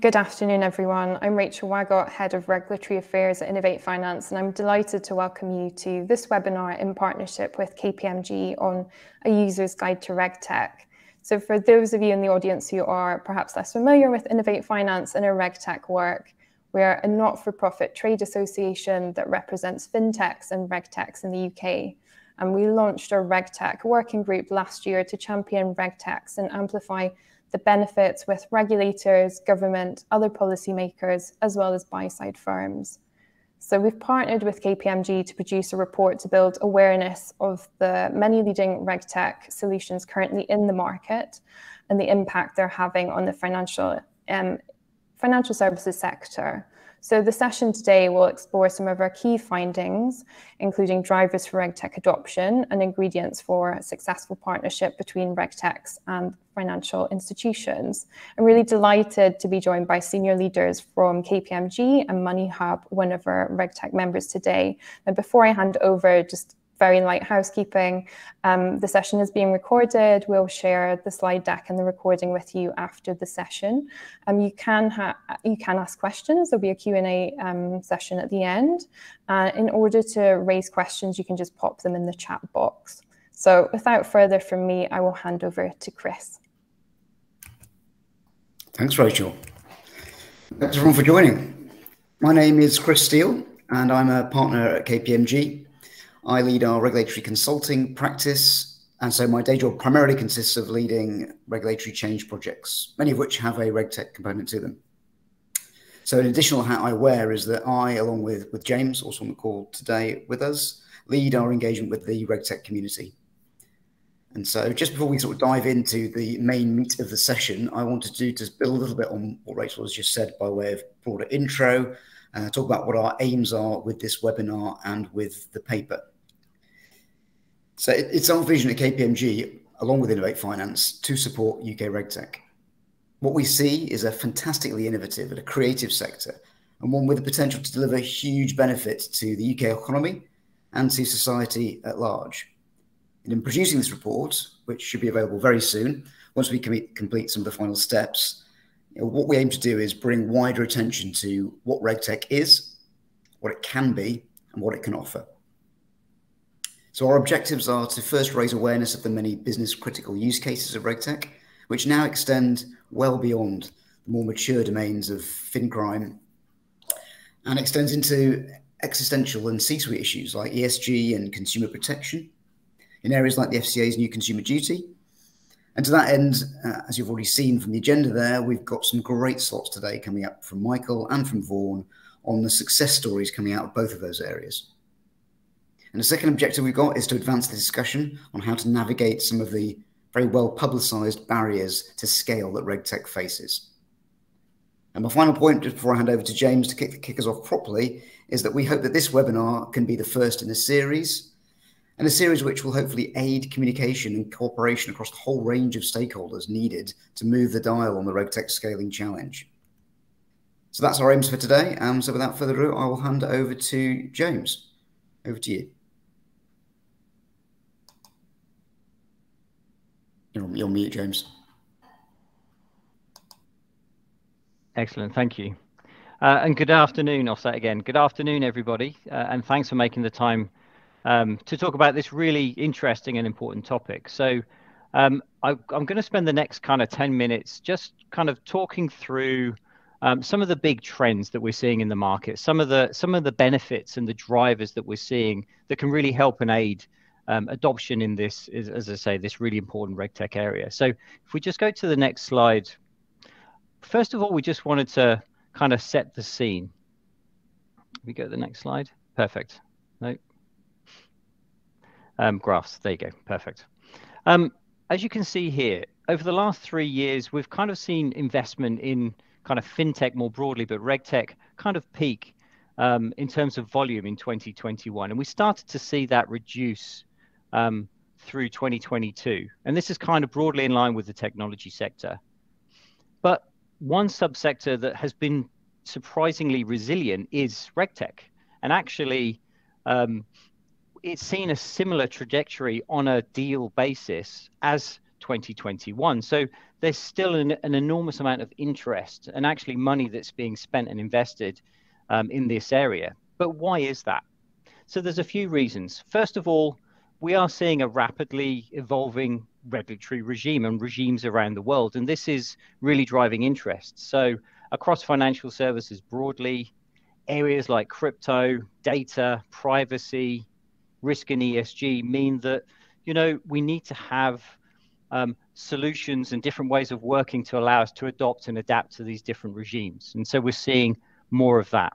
Good afternoon, everyone. I'm Rachel Wagott, Head of Regulatory Affairs at Innovate Finance, and I'm delighted to welcome you to this webinar in partnership with KPMG on a user's guide to RegTech. So for those of you in the audience who are perhaps less familiar with Innovate Finance and our RegTech work, we're a not-for-profit trade association that represents fintechs and regtechs in the UK. And we launched our RegTech working group last year to champion regtechs and amplify the benefits with regulators, government, other policymakers, as well as buy-side firms. So we've partnered with KPMG to produce a report to build awareness of the many leading regtech solutions currently in the market and the impact they're having on the financial um, financial services sector. So the session today will explore some of our key findings, including drivers for RegTech adoption and ingredients for a successful partnership between RegTechs and financial institutions. I'm really delighted to be joined by senior leaders from KPMG and MoneyHub, one of our RegTech members today. And before I hand over, just very light housekeeping. Um, the session is being recorded. We'll share the slide deck and the recording with you after the session. Um, you can you can ask questions. There'll be a Q&A um, session at the end. Uh, in order to raise questions, you can just pop them in the chat box. So without further from me, I will hand over to Chris. Thanks, Rachel. Thanks everyone for joining. My name is Chris Steele, and I'm a partner at KPMG, I lead our regulatory consulting practice. And so my day job primarily consists of leading regulatory change projects, many of which have a RegTech component to them. So an additional hat I wear is that I, along with, with James, also on the call today with us, lead our engagement with the RegTech community. And so just before we sort of dive into the main meat of the session, I wanted to just build a little bit on what Rachel has just said by way of broader intro, uh, talk about what our aims are with this webinar and with the paper. So it's our vision at KPMG, along with Innovate Finance, to support UK RegTech. What we see is a fantastically innovative and a creative sector, and one with the potential to deliver huge benefit to the UK economy and to society at large. And in producing this report, which should be available very soon, once we complete some of the final steps, you know, what we aim to do is bring wider attention to what RegTech is, what it can be, and what it can offer. So our objectives are to first raise awareness of the many business critical use cases of RegTech, which now extend well beyond the more mature domains of fin crime and extends into existential and C-suite issues like ESG and consumer protection in areas like the FCA's new consumer duty. And to that end, uh, as you've already seen from the agenda there, we've got some great slots today coming up from Michael and from Vaughan on the success stories coming out of both of those areas. And the second objective we've got is to advance the discussion on how to navigate some of the very well publicized barriers to scale that RegTech faces. And my final point, just before I hand over to James to kick, kick us off properly, is that we hope that this webinar can be the first in a series, and a series which will hopefully aid communication and cooperation across the whole range of stakeholders needed to move the dial on the RegTech scaling challenge. So that's our aims for today. Um, so without further ado, I will hand over to James. Over to you. You're, you're mute, James. Excellent. Thank you. Uh, and good afternoon. I'll say again. Good afternoon, everybody. Uh, and thanks for making the time um, to talk about this really interesting and important topic. So um, I, am going to spend the next kind of 10 minutes just kind of talking through um, some of the big trends that we're seeing in the market, some of the some of the benefits and the drivers that we're seeing that can really help and aid um, adoption in this is, as I say, this really important RegTech area. So if we just go to the next slide, first of all, we just wanted to kind of set the scene. We go to the next slide. Perfect. No. Um, graphs. There you go. Perfect. Um, as you can see here, over the last three years, we've kind of seen investment in kind of fintech more broadly, but regtech kind of peak um, in terms of volume in 2021, and we started to see that reduce um, through 2022. And this is kind of broadly in line with the technology sector. But one subsector that has been surprisingly resilient is RegTech. And actually, um, it's seen a similar trajectory on a deal basis as 2021. So there's still an, an, enormous amount of interest and actually money that's being spent and invested um, in this area. But why is that? So there's a few reasons. First of all, we are seeing a rapidly evolving regulatory regime and regimes around the world, and this is really driving interest. So across financial services broadly, areas like crypto, data, privacy, risk and ESG mean that you know we need to have um, solutions and different ways of working to allow us to adopt and adapt to these different regimes. And so we're seeing more of that.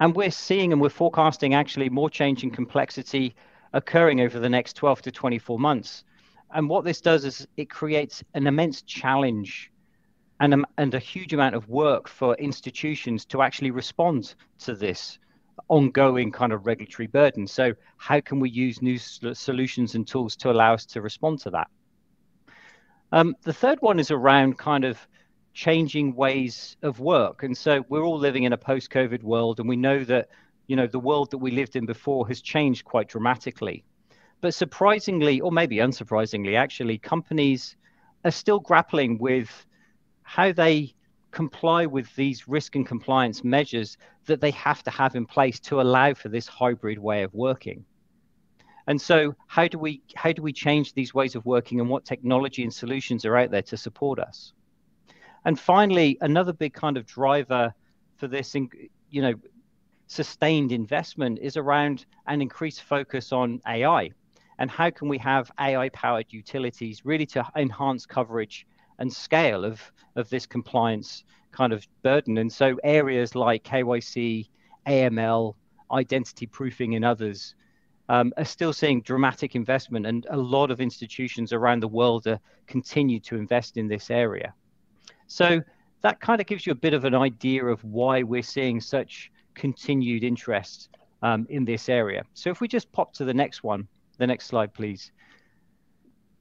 And we're seeing and we're forecasting actually more change in complexity occurring over the next 12 to 24 months. And what this does is it creates an immense challenge and a, and a huge amount of work for institutions to actually respond to this ongoing kind of regulatory burden. So, how can we use new solutions and tools to allow us to respond to that? Um, the third one is around kind of changing ways of work. And so we're all living in a post-COVID world, and we know that you know the world that we lived in before has changed quite dramatically. But surprisingly, or maybe unsurprisingly, actually, companies are still grappling with how they comply with these risk and compliance measures that they have to have in place to allow for this hybrid way of working. And so how do we how do we change these ways of working and what technology and solutions are out there to support us? And finally, another big kind of driver for this, you know, sustained investment is around an increased focus on AI and how can we have AI powered utilities really to enhance coverage and scale of, of this compliance kind of burden. And so areas like KYC, AML, identity proofing, and others um, are still seeing dramatic investment, and a lot of institutions around the world are continue to invest in this area. So that kind of gives you a bit of an idea of why we're seeing such continued interest um, in this area. So if we just pop to the next one, the next slide, please.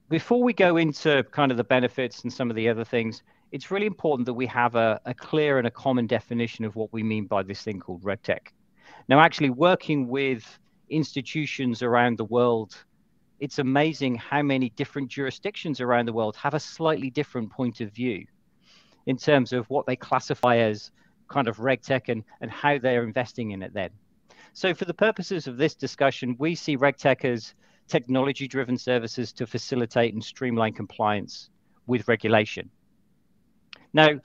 Before we go into kind of the benefits and some of the other things, it's really important that we have a, a clear and a common definition of what we mean by this thing called RegTech. Now, actually working with institutions around the world, it's amazing how many different jurisdictions around the world have a slightly different point of view in terms of what they classify as kind of RegTech and, and how they're investing in it then. So for the purposes of this discussion, we see RegTech as technology-driven services to facilitate and streamline compliance with regulation. Now,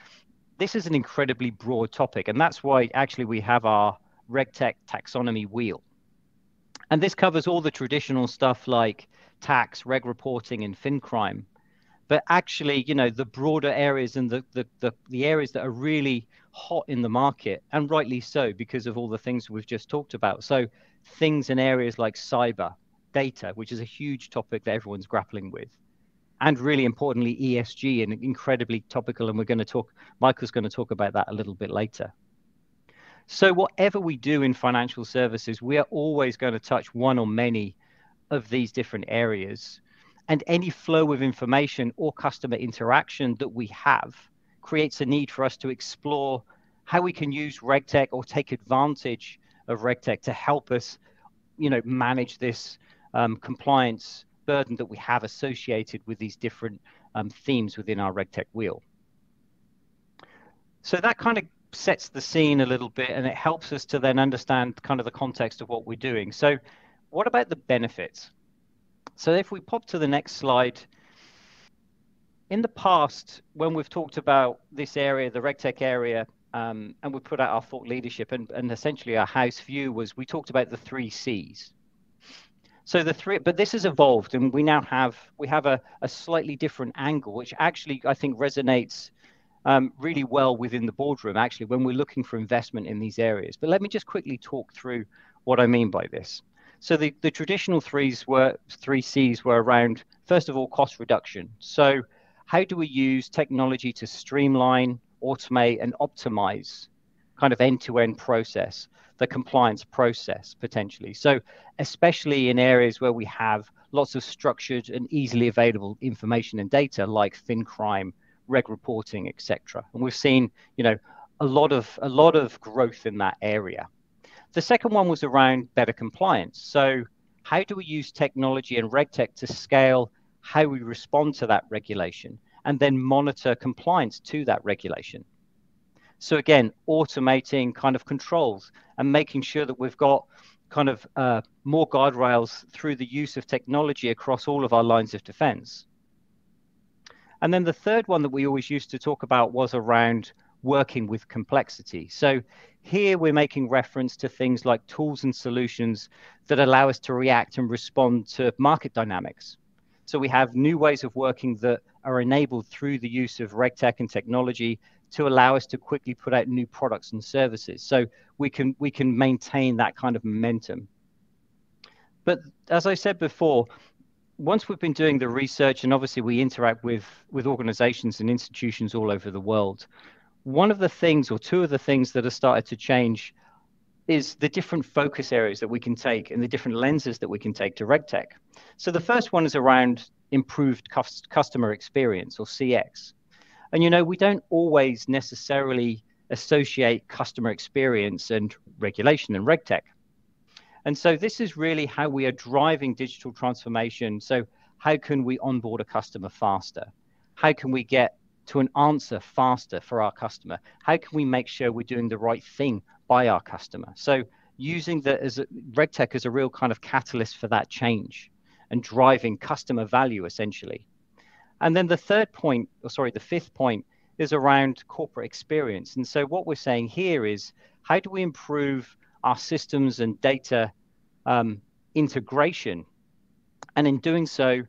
this is an incredibly broad topic, and that's why actually we have our RegTech taxonomy wheel. And this covers all the traditional stuff like tax, reg reporting, and fin crime but actually, you know, the broader areas and the, the, the, the, areas that are really hot in the market, and rightly so, because of all the things we've just talked about. So things in areas like cyber, data, which is a huge topic that everyone's grappling with. And really importantly, ESG, and incredibly topical. And we're going to talk, Michael's going to talk about that a little bit later. So, whatever we do in financial services, we are always going to touch one or many of these different areas and any flow of information or customer interaction that we have creates a need for us to explore how we can use RegTech or take advantage of RegTech to help us, you know, manage this um, compliance burden that we have associated with these different um, themes within our RegTech wheel. So that kind of sets the scene a little bit and it helps us to then understand kind of the context of what we're doing. So what about the benefits? So if we pop to the next slide, in the past, when we've talked about this area, the RegTech area, um, and we put out our thought leadership, and, and essentially our house view was we talked about the three C's. So the three, but this has evolved, and we now have we have a, a slightly different angle, which actually I think resonates um, really well within the boardroom. Actually, when we're looking for investment in these areas. But let me just quickly talk through what I mean by this. So the, the traditional threes were three C's were around first of all cost reduction. So how do we use technology to streamline, automate, and optimize kind of end-to-end process, the compliance process potentially. So especially in areas where we have lots of structured and easily available information and data like fin crime, reg reporting, etc. And we've seen, you know, a lot of a lot of growth in that area. The second one was around better compliance. So, how do we use technology and RegTech to scale how we respond to that regulation, and then monitor compliance to that regulation. So again, automating kind of controls and making sure that we've got kind of uh, more guardrails through the use of technology across all of our lines of defense. And then the third one that we always used to talk about was around working with complexity. So here we're making reference to things like tools and solutions that allow us to react and respond to market dynamics. So we have new ways of working that are enabled through the use of RegTech and technology to allow us to quickly put out new products and services. So we can we can maintain that kind of momentum. But as I said before, once we've been doing the research and obviously we interact with with organizations and institutions all over the world, one of the things or two of the things that have started to change is the different focus areas that we can take and the different lenses that we can take to RegTech. So the first one is around improved customer experience or CX. And you know, we don't always necessarily associate customer experience and regulation and RegTech. And so this is really how we are driving digital transformation. So how can we onboard a customer faster? How can we get to an answer faster for our customer? How can we make sure we're doing the right thing by our customer? So using the as a, RegTech as a real kind of catalyst for that change and driving customer value essentially. And then the third point, or sorry, the fifth point is around corporate experience. And so what we're saying here is how do we improve our systems and data um, integration? And in doing so,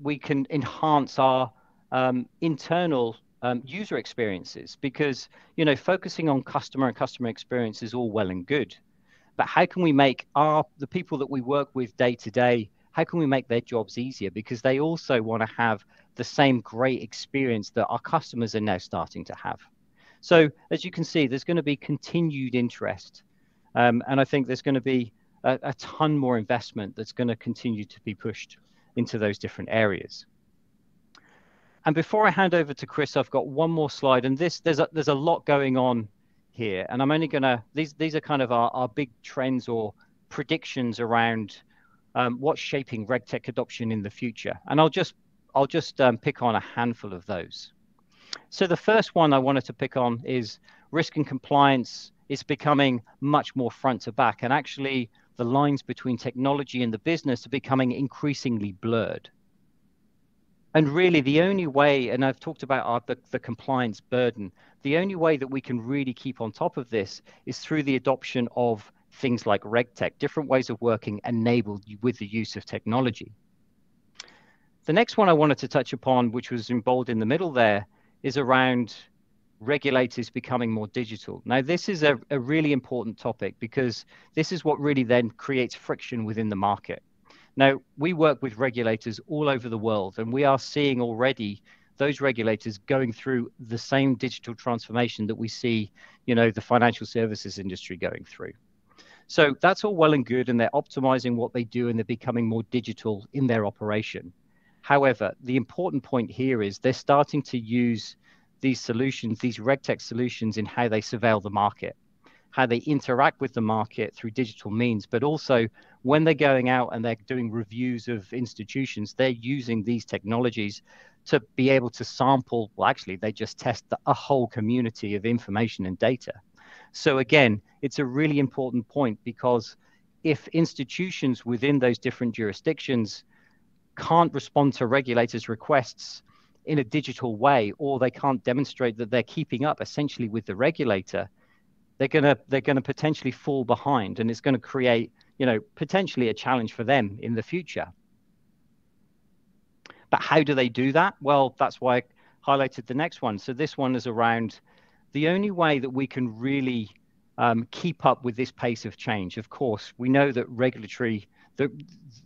we can enhance our um, internal um, user experiences because you know focusing on customer and customer experience is all well and good but how can we make our the people that we work with day to day how can we make their jobs easier? Because they also want to have the same great experience that our customers are now starting to have. So as you can see there's going to be continued interest um, and i think there's going to be a, a ton more investment that's going to continue to be pushed into those different areas and before I hand over to Chris, I've got one more slide, and this there's a there's a lot going on here, and I'm only gonna these these are kind of our, our big trends or predictions around um, what's shaping RegTech adoption in the future, and I'll just I'll just um, pick on a handful of those. So the first one I wanted to pick on is risk and compliance is becoming much more front to back, and actually the lines between technology and the business are becoming increasingly blurred and really the only way and i've talked about our, the, the compliance burden the only way that we can really keep on top of this is through the adoption of things like regtech different ways of working enabled with the use of technology. The next one i wanted to touch upon which was in bold in the middle there is around regulators becoming more digital. Now this is a, a really important topic because this is what really then creates friction within the market now, we work with regulators all over the world, and we are seeing already those regulators going through the same digital transformation that we see, you know, the financial services industry going through. So that's all well and good, and they're optimizing what they do and they're becoming more digital in their operation. However, the important point here is they're starting to use these solutions, these RegTech solutions, in how they surveil the market how they interact with the market through digital means, but also when they're going out and they're doing reviews of institutions, they're using these technologies to be able to sample. Well, actually, they just test the, a whole community of information and data. So, again, it's a really important point because if institutions within those different jurisdictions can't respond to regulators' requests in a digital way, or they can't demonstrate that they're keeping up essentially with the regulator, they're gonna they're gonna potentially fall behind, and it's going to create you know potentially a challenge for them in the future. But how do they do that? Well, that's why I highlighted the next one. So this one is around the only way that we can really um, keep up with this pace of change. Of course, we know that regulatory the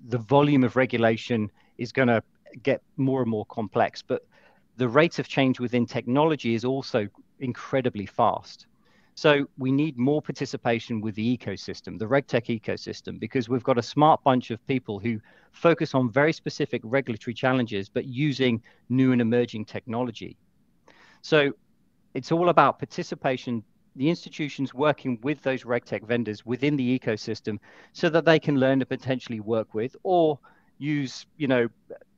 the volume of regulation is going to get more and more complex, but the rate of change within technology is also incredibly fast. So we need more participation with the ecosystem, the RegTech ecosystem, because we've got a smart bunch of people who focus on very specific regulatory challenges, but using new and emerging technology. So it's all about participation, the institutions working with those RegTech vendors within the ecosystem so that they can learn to potentially work with or use, you know,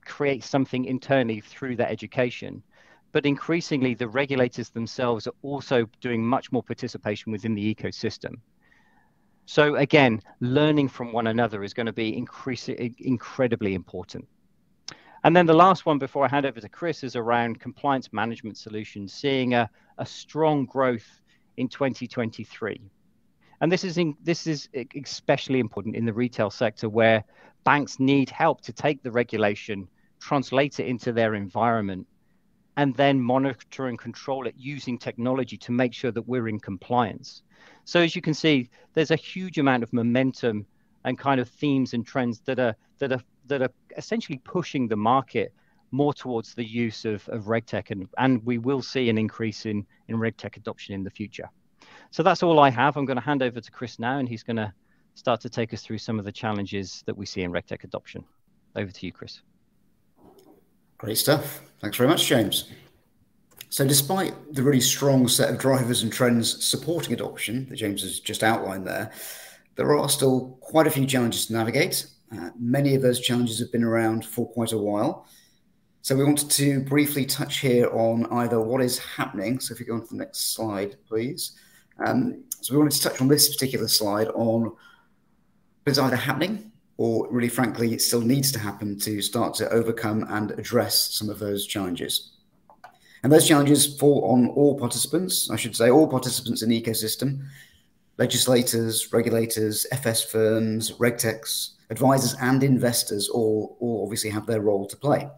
create something internally through that education. But increasingly, the regulators themselves are also doing much more participation within the ecosystem. So again, learning from one another is going to be incredibly important. And then the last one before I hand over to Chris is around compliance management solutions, seeing a, a strong growth in 2023. And this is in, this is especially important in the retail sector where banks need help to take the regulation, translate it into their environment, and then monitor and control it using technology to make sure that we're in compliance. So as you can see, there's a huge amount of momentum and kind of themes and trends that are that are that are essentially pushing the market more towards the use of, of RegTech and, and we will see an increase in, in RegTech adoption in the future. So that's all I have. I'm going to hand over to Chris now and he's going to start to take us through some of the challenges that we see in RegTech adoption. Over to you, Chris. Great stuff. Thanks very much, James. So, despite the really strong set of drivers and trends supporting adoption that James has just outlined there, there are still quite a few challenges to navigate. Uh, many of those challenges have been around for quite a while. So, we wanted to briefly touch here on either what is happening. So, if you go on to the next slide, please. Um, so, we wanted to touch on this particular slide on what is either happening or really frankly, it still needs to happen to start to overcome and address some of those challenges. And those challenges fall on all participants, I should say, all participants in the ecosystem, legislators, regulators, FS firms, regtechs, advisors and investors all, all obviously have their role to play.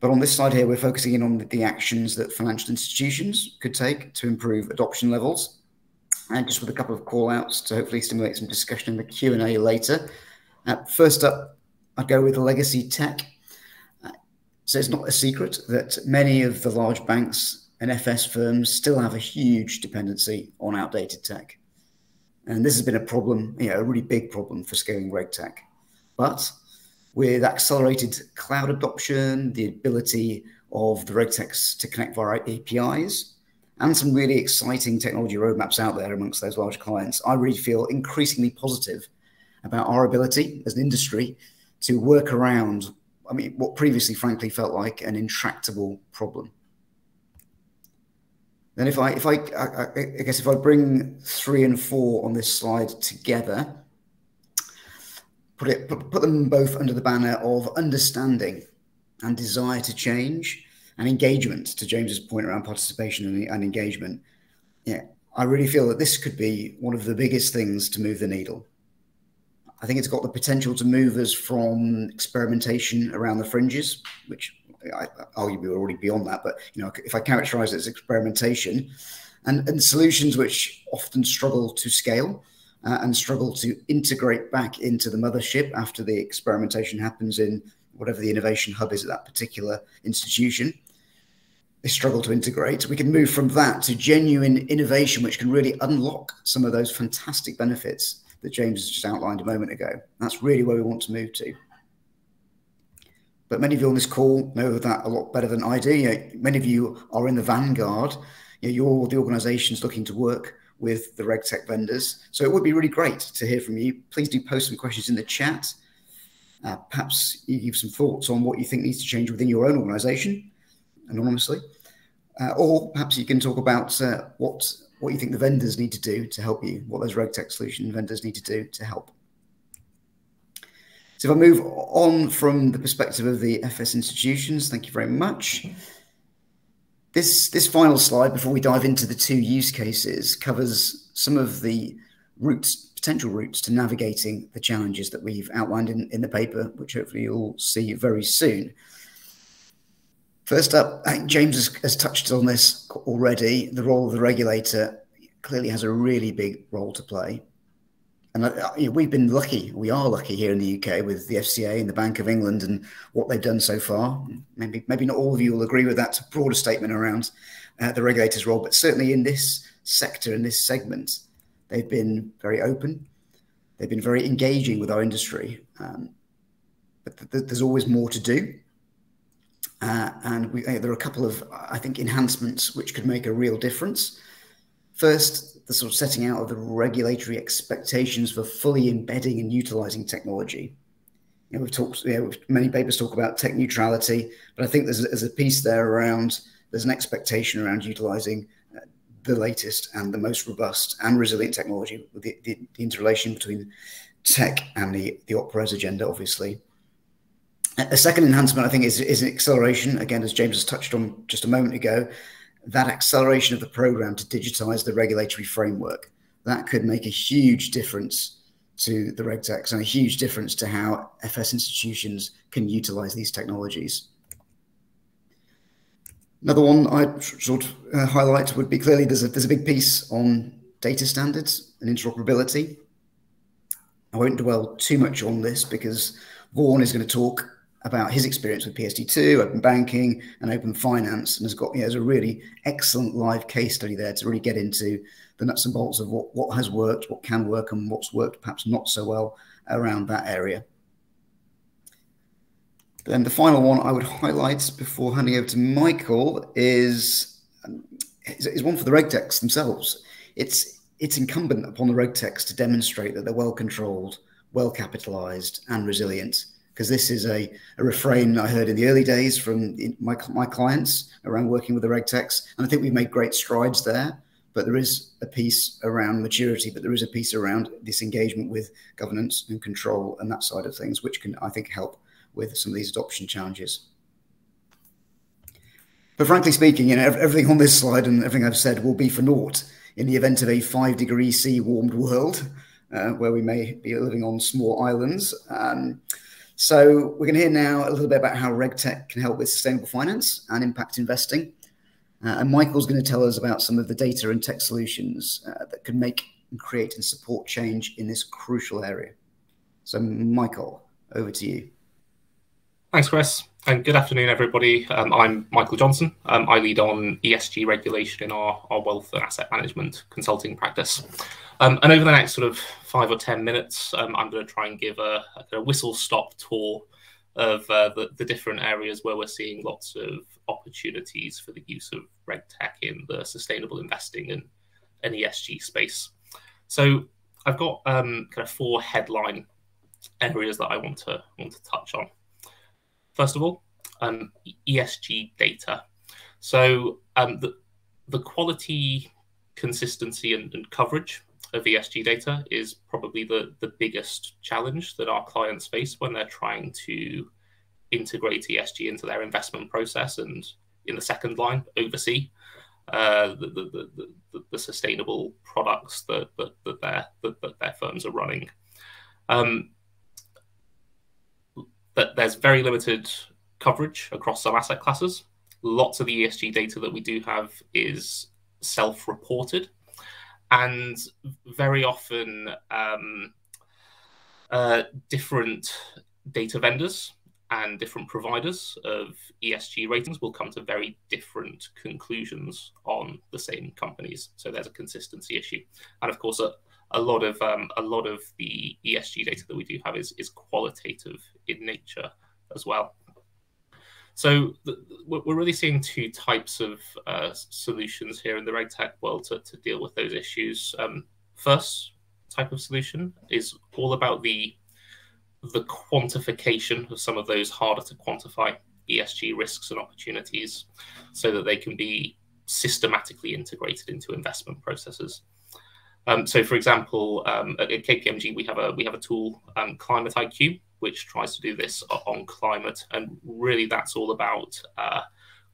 But on this slide here, we're focusing in on the actions that financial institutions could take to improve adoption levels and just with a couple of call outs to hopefully stimulate some discussion in the Q&A later. Uh, first up, I'd go with legacy tech. Uh, so it's not a secret that many of the large banks and FS firms still have a huge dependency on outdated tech. And this has been a problem, you know, a really big problem for scaling RegTech. But with accelerated cloud adoption, the ability of the RegTechs to connect via APIs, and some really exciting technology roadmaps out there amongst those large clients, I really feel increasingly positive about our ability as an industry to work around, I mean, what previously, frankly, felt like an intractable problem. Then, if I, if I, I, I guess if I bring three and four on this slide together, put it, put, put them both under the banner of understanding and desire to change and engagement to James's point around participation and, and engagement, yeah, I really feel that this could be one of the biggest things to move the needle. I think it's got the potential to move us from experimentation around the fringes, which I arguably are already beyond that. But you know, if I characterize it as experimentation, and, and solutions which often struggle to scale uh, and struggle to integrate back into the mothership after the experimentation happens in whatever the innovation hub is at that particular institution, they struggle to integrate. We can move from that to genuine innovation, which can really unlock some of those fantastic benefits that James just outlined a moment ago. That's really where we want to move to. But many of you on this call know that a lot better than I do. You know, many of you are in the vanguard. You you're the organizations looking to work with the RegTech vendors. So it would be really great to hear from you. Please do post some questions in the chat. Uh, perhaps you give some thoughts on what you think needs to change within your own organization anonymously. Uh, or perhaps you can talk about uh, what, what you think the vendors need to do to help you, what those RegTech solution vendors need to do to help. So if I move on from the perspective of the FS institutions, thank you very much. This, this final slide, before we dive into the two use cases, covers some of the routes potential routes to navigating the challenges that we've outlined in, in the paper, which hopefully you'll see very soon. First up, I think James has, has touched on this already. The role of the regulator clearly has a really big role to play. And uh, we've been lucky, we are lucky here in the UK with the FCA and the Bank of England and what they've done so far. Maybe, maybe not all of you will agree with that broader statement around uh, the regulator's role, but certainly in this sector, in this segment, They've been very open. They've been very engaging with our industry. Um, but th th there's always more to do. Uh, and we, uh, there are a couple of, I think, enhancements which could make a real difference. First, the sort of setting out of the regulatory expectations for fully embedding and utilizing technology. You know, we've talked, you know, many papers talk about tech neutrality, but I think there's, there's a piece there around, there's an expectation around utilizing uh, the latest and the most robust and resilient technology the, the, the interrelation between tech and the, the OPRES agenda, obviously. A second enhancement, I think, is, is an acceleration. Again, as James has touched on just a moment ago, that acceleration of the program to digitize the regulatory framework. That could make a huge difference to the regtechs and a huge difference to how FS institutions can utilize these technologies. Another one sort of uh, highlight would be clearly there's a, there's a big piece on data standards and interoperability. I won't dwell too much on this because Vaughan is going to talk about his experience with PSD2, open banking, and open finance, and has got yeah, there's a really excellent live case study there to really get into the nuts and bolts of what, what has worked, what can work, and what's worked perhaps not so well around that area. Then the final one I would highlight before handing over to Michael is, is, is one for the regtechs themselves. It's it's incumbent upon the regtechs to demonstrate that they're well controlled, well capitalized, and resilient because this is a, a refrain I heard in the early days from my, my clients around working with the regtechs. And I think we've made great strides there, but there is a piece around maturity, but there is a piece around this engagement with governance and control and that side of things, which can, I think, help with some of these adoption challenges. But frankly speaking, you know, everything on this slide and everything I've said will be for naught in the event of a five degree C warmed world uh, where we may be living on small islands. Um, so we're going to hear now a little bit about how RegTech can help with sustainable finance and impact investing. Uh, and Michael's going to tell us about some of the data and tech solutions uh, that can make and create and support change in this crucial area. So, Michael, over to you. Thanks, Chris. And good afternoon, everybody. Um, I'm Michael Johnson. Um, I lead on ESG regulation in our, our wealth and asset management consulting practice. Um, and over the next sort of five or 10 minutes, um, I'm going to try and give a, a whistle stop tour of uh, the, the, different areas where we're seeing lots of opportunities for the use of RegTech in the sustainable investing and, and ESG space. So I've got um, kind of four headline areas that I want to want to touch on. First of all, um, ESG data. So um, the the quality, consistency, and, and coverage of ESG data is probably the, the biggest challenge that our clients face when they're trying to integrate ESG into their investment process and in the second line oversee uh, the, the, the, the, sustainable products that, that, that, their, that, that their firms are running. Um, that there's very limited coverage across some asset classes. Lots of the ESG data that we do have is self-reported and very often um, uh, different data vendors and different providers of ESG ratings will come to very different conclusions on the same companies. So there's a consistency issue, and of course, a, a lot of um, a lot of the ESG data that we do have is is qualitative in nature as well. So we're really seeing two types of uh, solutions here in the RegTech world to, to deal with those issues. Um, first type of solution is all about the the quantification of some of those harder to quantify ESG risks and opportunities so that they can be systematically integrated into investment processes. Um, so, for example, um, at, KPMG, we have a we have a tool, um, Climate IQ, which tries to do this on climate. And really, that's all about uh,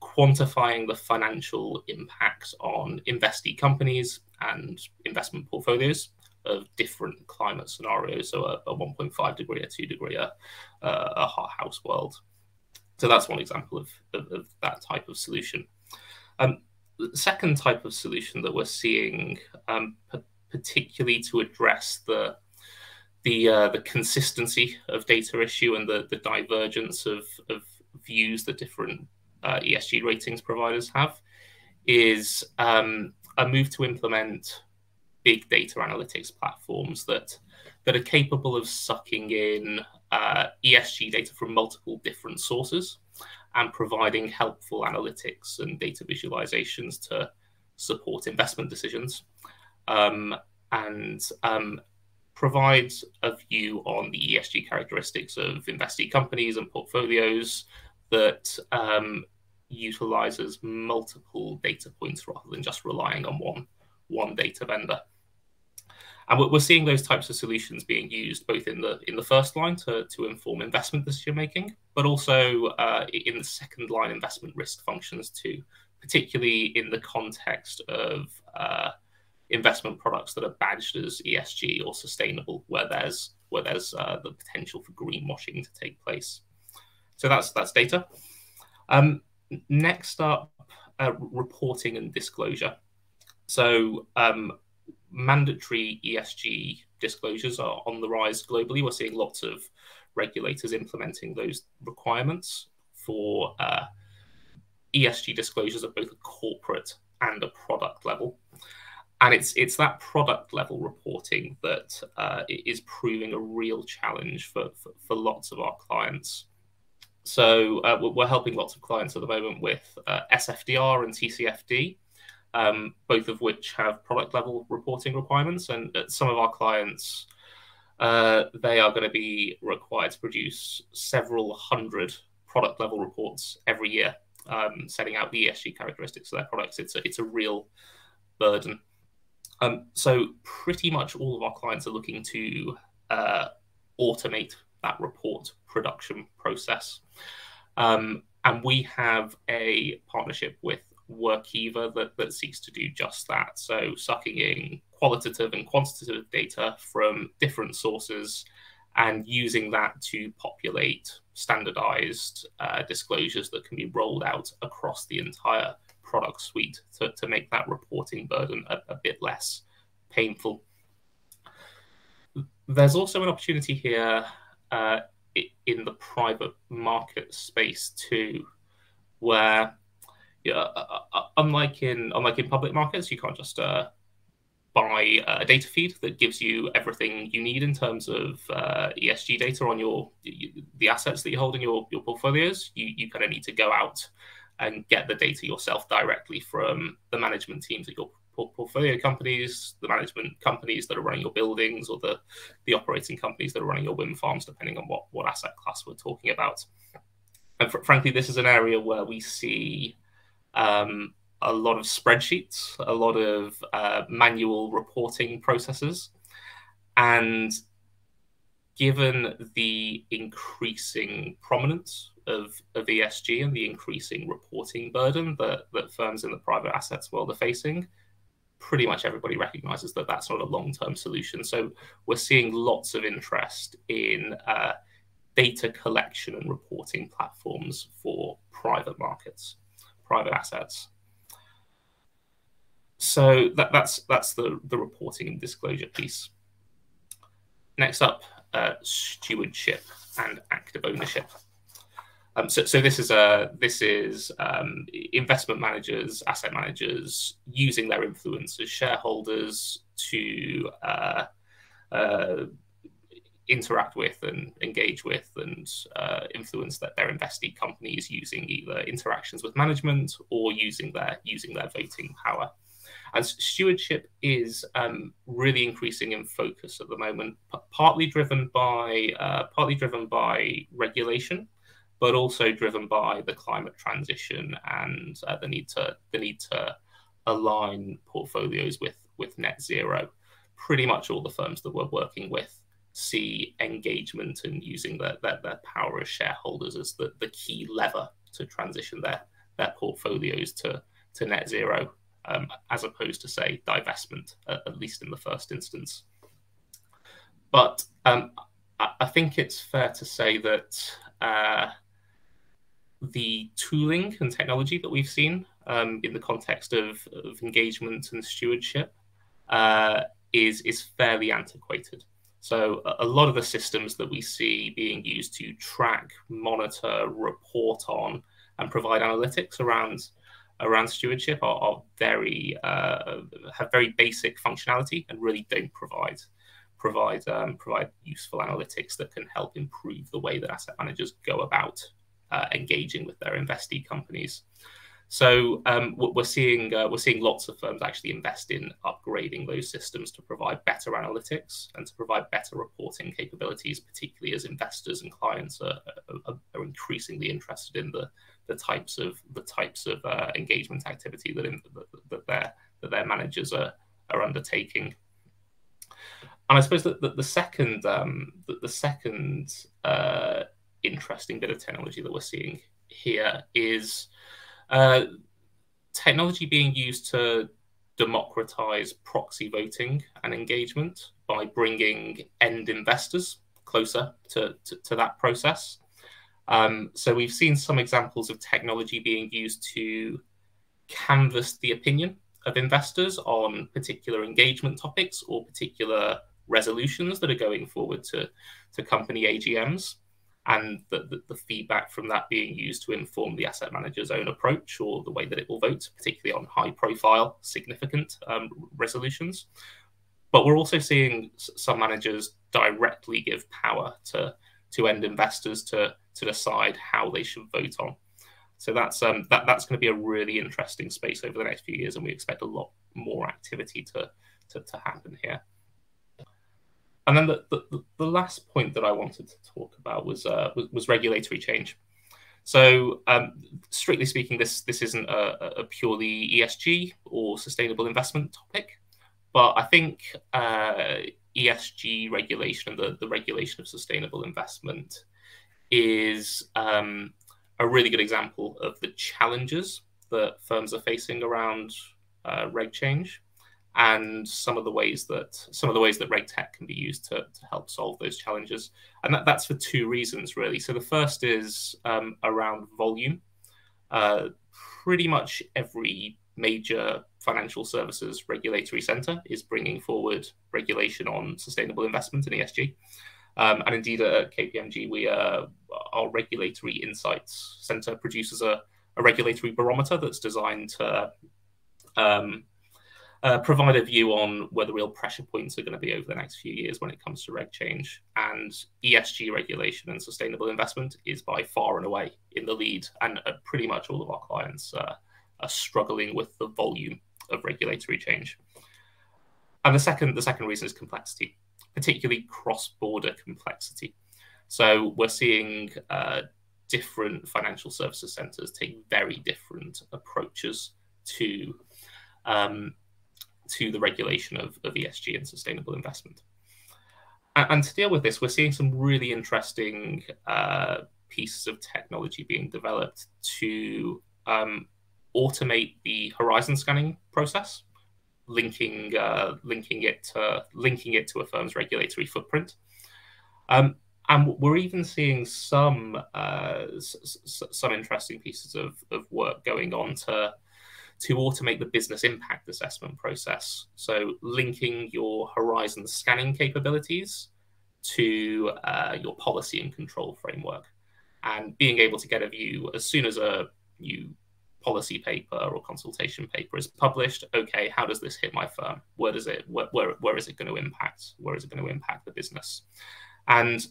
quantifying the financial impact on investee companies and investment portfolios of different climate scenarios. So, a, a 1.5 degree, a 2 degree, a, a hot house world. So, that's one example of, of, of that type of solution. Um, the second type of solution that we're seeing, um, particularly to address the the uh, the consistency of data issue and the the divergence of of views that different uh, ESG ratings providers have is um, a move to implement big data analytics platforms that that are capable of sucking in uh, ESG data from multiple different sources and providing helpful analytics and data visualizations to support investment decisions. Um, and um, provides a view on the ESG characteristics of investee companies and portfolios that um, utilizes multiple data points rather than just relying on one one data vendor. And we're seeing those types of solutions being used both in the in the first line to, to inform investment decision making, but also uh, in the second line investment risk functions too, particularly in the context of uh, investment products that are badged as ESG or sustainable, where there's where there's uh, the potential for greenwashing to take place. So that's that's data. Um, next up, uh, reporting and disclosure. So um, mandatory ESG disclosures are on the rise globally. We're seeing lots of regulators implementing those requirements for uh, ESG disclosures at both a corporate and a product level. And it's it's that product level reporting that uh, is proving a real challenge for, for, for lots of our clients. So uh, we're helping lots of clients at the moment with uh, SFDR and TCFD, um, both of which have product level reporting requirements. And some of our clients, uh, they are going to be required to produce several hundred product level reports every year, um, setting out the ESG characteristics of their products. It's a, it's a real burden. Um, so pretty much all of our clients are looking to uh, automate that report production process. Um, and we have a partnership with Workiva that, that seeks to do just that. So, sucking in qualitative and quantitative data from different sources and using that to populate standardized uh, disclosures that can be rolled out across the entire product suite to, to make that reporting burden a, a bit less painful. There's also an opportunity here uh, in the private market space too, where yeah, uh, uh, uh, unlike in unlike in public markets, you can't just uh, buy a data feed that gives you everything you need in terms of uh, ESG data on your the assets that you hold in your your portfolios. You you kind of need to go out and get the data yourself directly from the management teams at your portfolio companies, the management companies that are running your buildings, or the the operating companies that are running your wind farms, depending on what what asset class we're talking about. And fr- frankly, this is an area where we see um, a lot of spreadsheets, a lot of uh, manual reporting processes. And given the increasing prominence of, of ESG and the increasing reporting burden that, that firms in the private assets world are facing, pretty much everybody recognizes that that's not a long term solution. So we're seeing lots of interest in uh, data collection and reporting platforms for private markets private assets. So that, that's that's the, the reporting and disclosure piece. Next up, uh, stewardship and active ownership. Um, so, so this is a this is um, investment managers, asset managers using their influence as shareholders to uh, uh, interact with and engage with and uh, influence that their investee companies using either interactions with management or using their using their voting power. And stewardship is um, really increasing in focus at the moment, partly driven by uh, partly driven by regulation, but also driven by the climate transition and uh, the need to the need to align portfolios with with net zero. Pretty much all the firms that we're working with see engagement and using their, their, their power as shareholders as the, the key lever to transition their, their portfolios to, to net zero, um, as opposed to, say, divestment, at, least in the first instance. But um, I, I, think it's fair to say that uh, the tooling and technology that we've seen um, in the context of, of engagement and stewardship uh, is, is fairly antiquated. So a lot of the systems that we see being used to track, monitor, report on, and provide analytics around around stewardship are, are very uh, have very basic functionality and really don't provide provide um, provide useful analytics that can help improve the way that asset managers go about uh, engaging with their investee companies. So um, we're seeing uh, we're seeing lots of firms actually invest in upgrading those systems to provide better analytics and to provide better reporting capabilities, particularly as investors and clients are, are, are increasingly interested in the, the types of the types of uh, engagement activity that, in, that, that their that their managers are are undertaking. And I suppose that the, the, second um, the, the second uh, interesting bit of technology that we're seeing here is uh, technology being used to democratize proxy voting and engagement by bringing end investors closer to, to, to that process. Um, so we've seen some examples of technology being used to canvass the opinion of investors on particular engagement topics or particular resolutions that are going forward to, to company AGMs and the, the, the, feedback from that being used to inform the asset manager's own approach or the way that it will vote, particularly on high profile, significant um, resolutions. But we're also seeing some managers directly give power to, to end investors to, to decide how they should vote on. So that's um, that, that's going to be a really interesting space over the next few years, and we expect a lot more activity to, to, to happen here. And then the, the, the, last point that I wanted to talk about was uh, was, was, regulatory change. So, um, strictly speaking, this this isn't a, a, purely ESG or sustainable investment topic, but I think uh, ESG regulation and the, the regulation of sustainable investment is um, a really good example of the challenges that firms are facing around uh, reg change and some of the ways that some of the ways that RegTech can be used to, to help solve those challenges. And that, that's for two reasons, really. So the first is um, around volume. Uh, pretty much every major financial services regulatory center is bringing forward regulation on sustainable investment and ESG. Um, and indeed, at KPMG, we uh, our regulatory insights center produces a, a regulatory barometer that's designed to um, uh, provide a view on where the real pressure points are going to be over the next few years when it comes to reg change. And ESG regulation and sustainable investment is by far and away in the lead. And uh, pretty much all of our clients uh, are struggling with the volume of regulatory change. And the second, the second reason is complexity, particularly cross-border complexity. So we're seeing uh, different financial services centers take very different approaches to um, to the regulation of, of ESG and sustainable investment. And, and, to deal with this, we're seeing some really interesting uh, pieces of technology being developed to um, automate the horizon scanning process, linking uh, linking it to linking it to a firm's regulatory footprint. Um, and we're even seeing some uh, some interesting pieces of, of work going on to to automate the business impact assessment process. So linking your horizon scanning capabilities to uh, your policy and control framework and being able to get a view as soon as a new policy paper or consultation paper is published okay how does this hit my firm? Where does it where, where, where is it going to impact? Where is it going to impact the business? And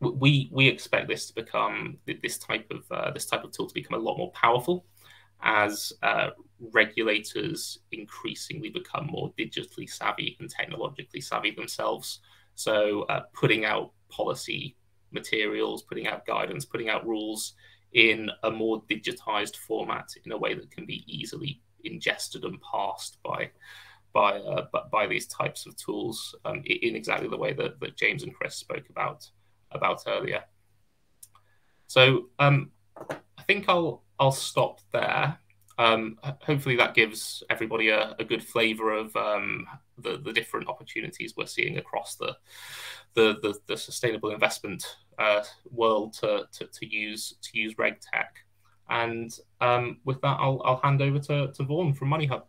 we we expect this to become this type of uh, this type of tool to become a lot more powerful as uh, regulators increasingly become more digitally savvy and technologically savvy themselves. So, uh, putting out policy materials, putting out guidance, putting out rules in a more digitized format in a way that can be easily ingested and parsed by by uh, by these types of tools um, in exactly the way that, that James and Chris spoke about about earlier. So um, I think I'll I'll stop there. Um, hopefully, that gives everybody a, a good flavour of um, the, the different opportunities we're seeing across the the, the, the sustainable investment uh, world to, to, to, use to use RegTech. And um, with that, I'll, I'll hand over to, to Vaughan from MoneyHub.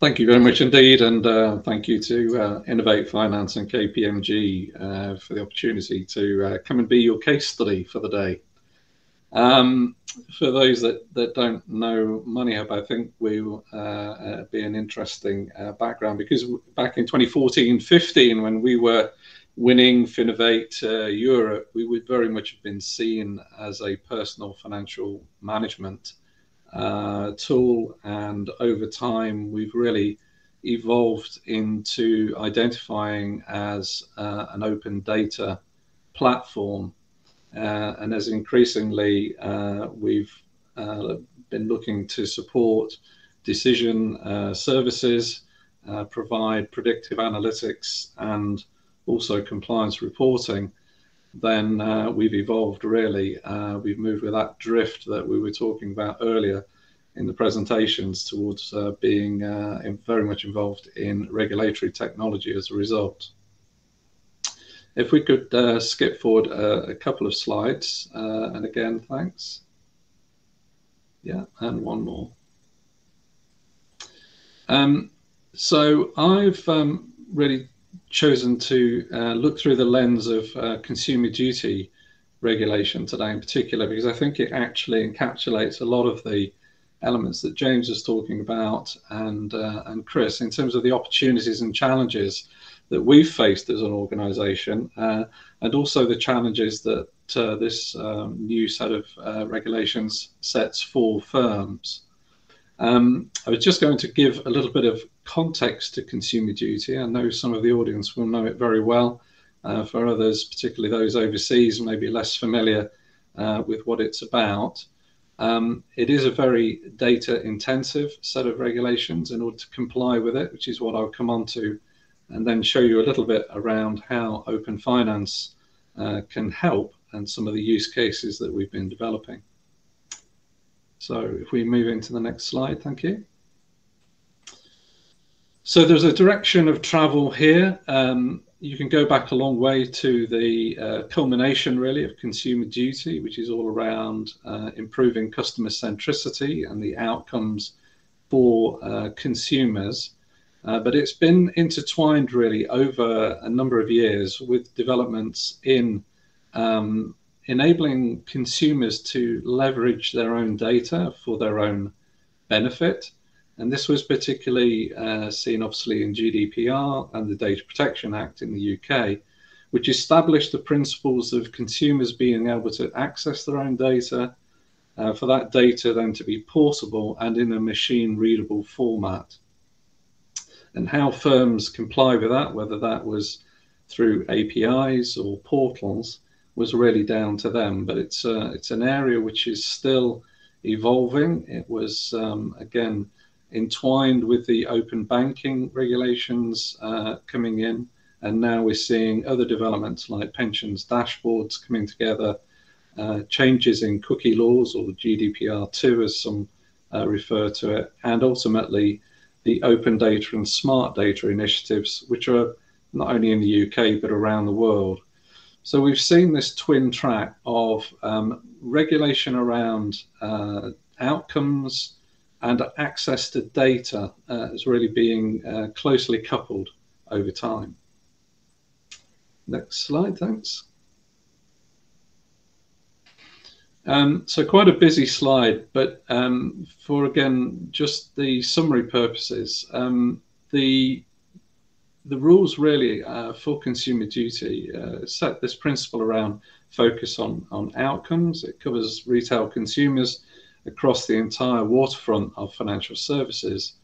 Thank you very much indeed, and uh, thank you to uh, Innovate Finance and KPMG uh, for the opportunity to uh, come and be your case study for the day. Um, for those that, that don't know MoneyHub, I think will uh, uh, be an interesting uh, background because back in 2014 15, when we were winning Finovate uh, Europe, we would very much have been seen as a personal financial management uh, tool. And over time, we've really evolved into identifying as an open data platform. Uh, and as increasingly uh, we've uh, been looking to support decision services, provide predictive analytics, and also compliance reporting, then uh, we've evolved really. Uh, we've moved with that drift that we were talking about earlier in the presentations towards uh, being in very much involved in regulatory technology as a result. If we could uh, skip forward uh, a couple of slides, and again, thanks. Yeah, and one more. Um, so I've um, really chosen to uh, look through the lens of uh, consumer duty regulation today in particular because I think it actually encapsulates a lot of the elements that James was talking about and uh, and Chris in terms of the opportunities and challenges that we've faced as an organisation uh, and also the challenges that uh, this um, new set of uh, regulations sets for firms. Um, I was just going to give a little bit of context to consumer duty. I know some of the audience will know it very well. Uh, for others, particularly those overseas, may be less familiar uh, with what it's about. Um, it is a very data intensive set of regulations in order to comply with it, which is what I'll come on to and then show you a little bit around how open finance uh, can help and some of the use cases that we've been developing. So if we move into the next slide, thank you. So there's a direction of travel here. Um, you can go back a long way to the uh, culmination, really, of consumer duty, which is all around uh, improving customer centricity and the outcomes for uh, consumers. Uh, but it's been intertwined, really, over a number of years with developments in um, enabling consumers to leverage their own data for their own benefit. And this was particularly uh, seen, obviously, in GDPR and the Data Protection Act in the UK, which established the principles of consumers being able to access their own data, uh, for that data then to be portable and in a machine readable format. And how firms comply with that, whether that was through APIs or portals, was really down to them. But it's uh, it's an area which is still evolving. It was um, again entwined with the open banking regulations uh, coming in, and now we're seeing other developments like pensions dashboards coming together, uh, changes in cookie laws or GDPR two as some uh, refer to it, and ultimately the open data and smart data initiatives, which are not only in the UK but around the world. So we've seen this twin track of um, regulation around uh, outcomes and access to data uh, as really being uh, closely coupled over time. Next slide, thanks. Um, so quite a busy slide, but um, for again just the summary purposes, um, the the rules really uh, for consumer duty uh, set this principle around focus on, on outcomes. It covers retail consumers across the entire waterfront of financial services.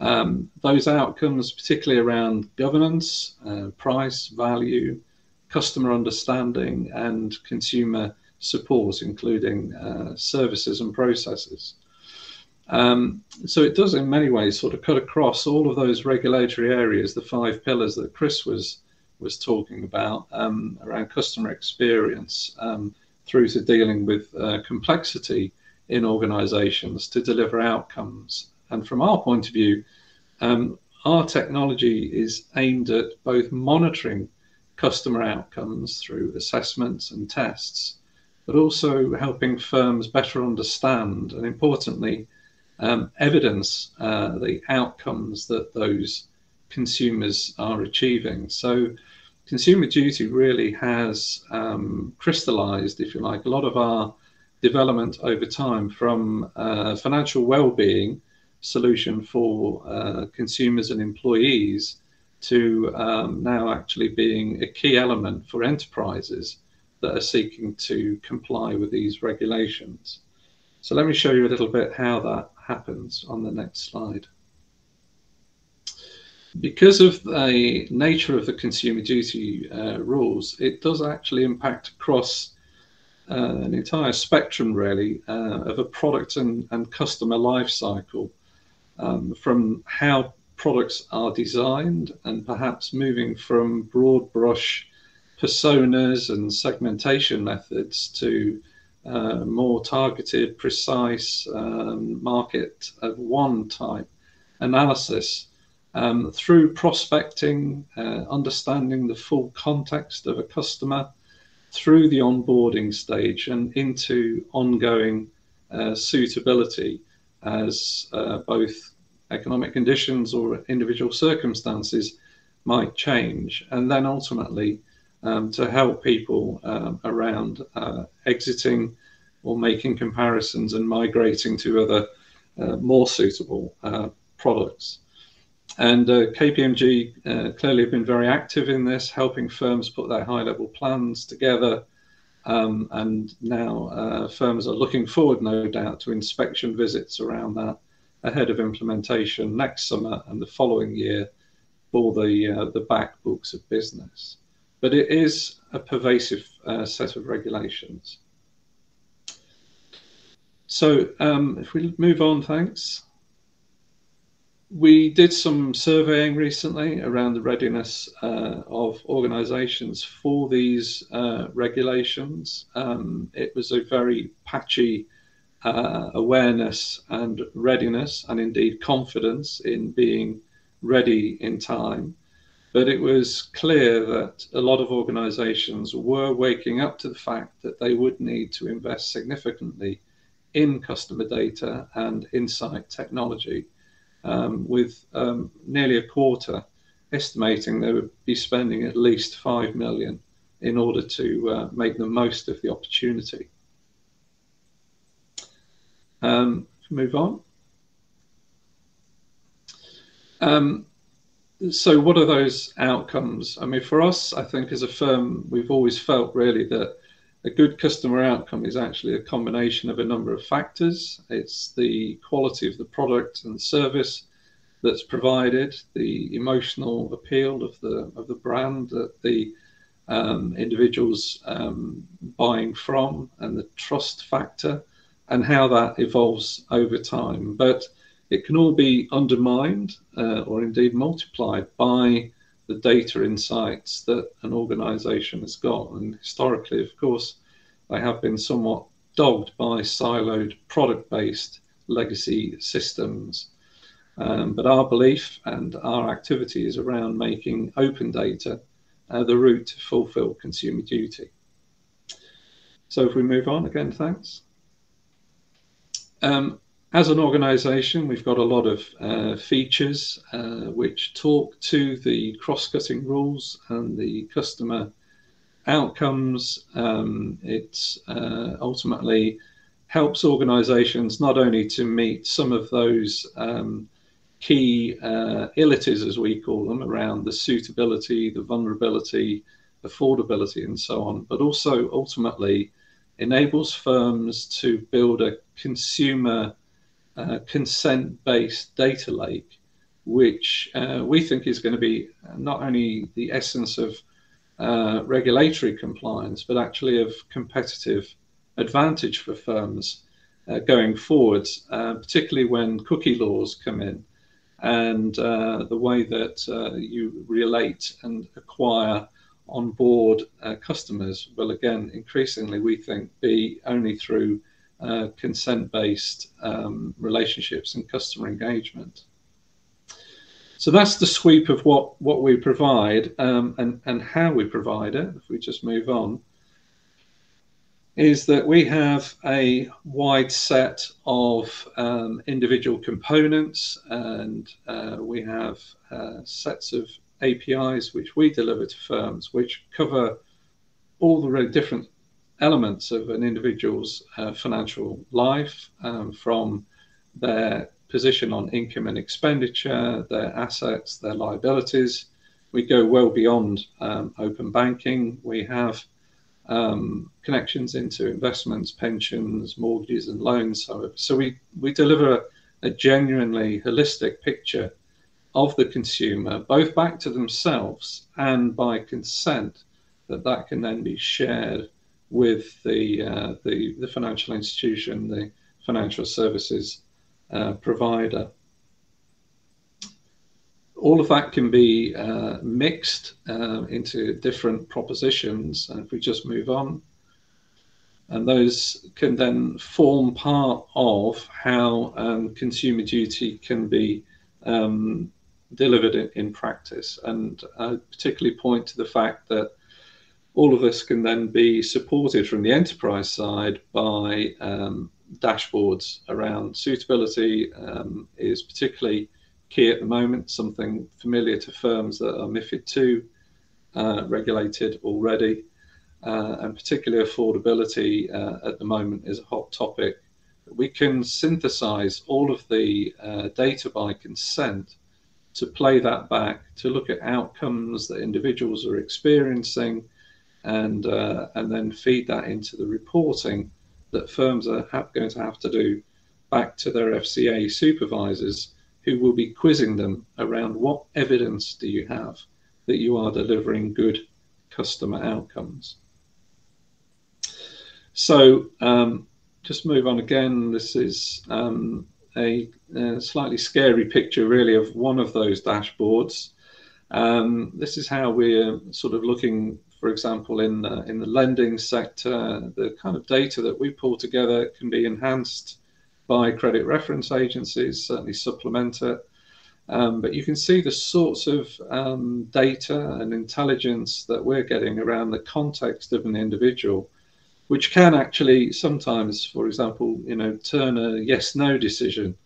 Um, those outcomes, particularly around governance, uh, price, value, customer understanding, and consumer support, including uh, services and processes. Um, so it does, in many ways, sort of cut across all of those regulatory areas, the five pillars that Chris was was talking about um, around customer experience, um, through to dealing with uh, complexity in organisations to deliver outcomes. And from our point of view, um, our technology is aimed at both monitoring customer outcomes through assessments and tests, but also helping firms better understand and, importantly, um, evidence uh, the outcomes that those consumers are achieving. So, consumer duty really has um, crystallized, if you like, a lot of our development over time from uh, financial well-being solution for uh, consumers and employees to um, now actually being a key element for enterprises that are seeking to comply with these regulations. So let me show you a little bit how that happens on the next slide. Because of the nature of the consumer duty uh, rules, it does actually impact across uh, an entire spectrum, really, uh, of a product and, and customer life cycle, um, from how products are designed and perhaps moving from broad brush personas and segmentation methods to uh, more targeted, precise um, market of one type analysis um, through prospecting, uh, understanding the full context of a customer through the onboarding stage and into ongoing uh, suitability as uh, both economic conditions or individual circumstances might change, and then ultimately um, to help people um, around uh, exiting or making comparisons and migrating to other uh, more suitable uh, products. And uh, KPMG uh, clearly have been very active in this, helping firms put their high level plans together. Um, and now uh, firms are looking forward, no doubt, to inspection visits around that ahead of implementation next summer and the following year for the the back books of business. But it is a pervasive uh, set of regulations. So um, if we move on, thanks. We did some surveying recently around the readiness uh, of organisations for these uh, regulations. Um, it was a very patchy uh, awareness and readiness, and indeed confidence in being ready in time. But it was clear that a lot of organizations were waking up to the fact that they would need to invest significantly in customer data and insight technology, um, with um, nearly a quarter estimating they would be spending at least 5 million in order to uh, make the most of the opportunity. Um, move on. Um, so, what are those outcomes? I mean, for us, I think as a firm, we've always felt really that a good customer outcome is actually a combination of a number of factors. It's the quality of the product and service that's provided, the emotional appeal of the of the brand that the um, individuals um, buying from, and the trust factor and how that evolves over time. But it can all be undermined uh, or indeed multiplied by the data insights that an organization has got. And historically, of course, they have been somewhat dogged by siloed product based legacy systems. Um, but our belief and our activity is around making open data uh, the route to fulfill consumer duty. So if we move on again, thanks. Um, as an organization, we've got a lot of uh, features uh, which talk to the cross cutting rules and the customer outcomes. Um, it uh, ultimately helps organizations not only to meet some of those um, key uh, illities, as we call them, around the suitability, the vulnerability, affordability, and so on, but also ultimately enables firms to build a consumer uh, consent based data lake, which uh, we think is going to be not only the essence of uh, regulatory compliance, but actually of competitive advantage for firms uh, going forwards, uh, particularly when cookie laws come in and uh, the way that you relate and acquire on board uh, customers will again increasingly we think be only through uh, consent based um, relationships and customer engagement. So that's the sweep of what, what we provide um, and, and how we provide it. If we just move on, is that we have a wide set of um, individual components and uh, we have uh, sets of APIs which we deliver to firms, which cover all the really different elements of an individual's uh, financial life, um, from their position on income and expenditure, their assets, their liabilities, we go well beyond um, open banking. We have um, connections into investments, pensions, mortgages, and loans. So, so we, we deliver a, a genuinely holistic picture of the consumer, both back to themselves and by consent, that that can then be shared with the uh, the, the financial institution, the financial services uh, provider all of that can be uh, mixed uh, into different propositions. And if we just move on, and those can then form part of how um, consumer duty can be um, delivered in, in, practice. And I particularly point to the fact that all of this can then be supported from the enterprise side by um, dashboards around suitability um, is particularly key at the moment, something familiar to firms that are MIFID II uh, regulated already. Uh, and particularly affordability uh, at the moment is a hot topic. We can synthesize all of the uh, data by consent to play that back, to look at outcomes that individuals are experiencing, and uh, and then feed that into the reporting that firms are going to have to do back to their FCA supervisors who will be quizzing them around what evidence do you have that you are delivering good customer outcomes. So um, just move on again. This is um, a, a, slightly scary picture, really, of one of those dashboards. Um, this is how we're sort of looking, for example, in the, in the lending sector. The kind of data that we pull together can be enhanced by credit reference agencies, certainly supplement it. Um, but you can see the sorts of um, data and intelligence that we're getting around the context of an individual, which can actually sometimes, for example, you know, turn a yes/no decision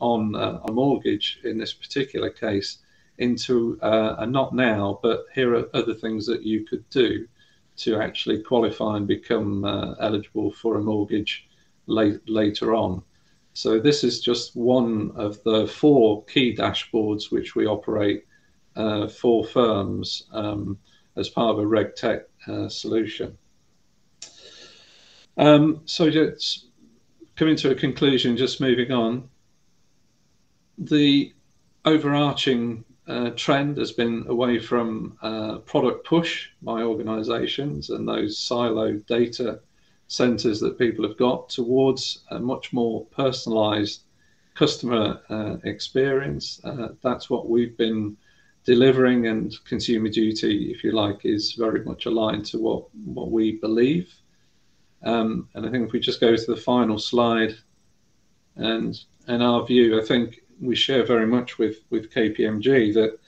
on uh, a mortgage in this particular case into uh, a not now, but here are other things that you could do to actually qualify and become uh, eligible for a mortgage late, later on. So this is just one of the four key dashboards which we operate uh, for firms um, as part of a RegTech uh, solution. Um, so just coming to a conclusion, just moving on. The overarching uh, trend has been away from uh, product push by organizations and those siloed data centers that people have got towards a much more personalized customer uh, experience. Uh, that's what we've been delivering, and consumer duty, if you like, is very much aligned to what, what we believe. Um, and I think if we just go to the final slide, and in our view, I think we share very much with, with KPMG that